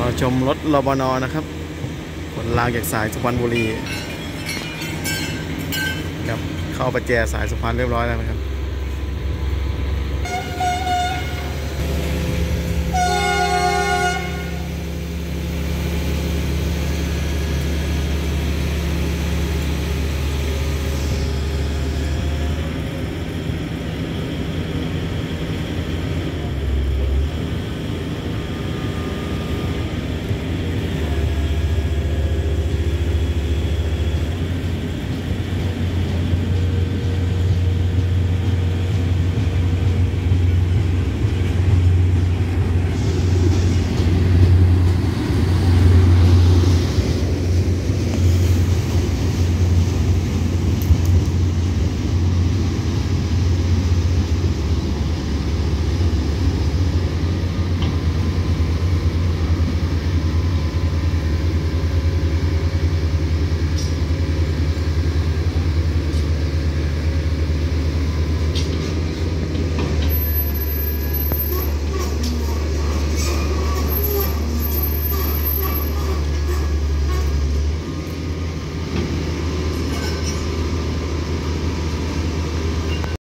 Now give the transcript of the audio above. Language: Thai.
รอชมรถรบนนะครับขนรางจากสายสุพรรณบุรีครับเข้าประแจสายสุพรรณเรียบร้อยแล้วนะครับ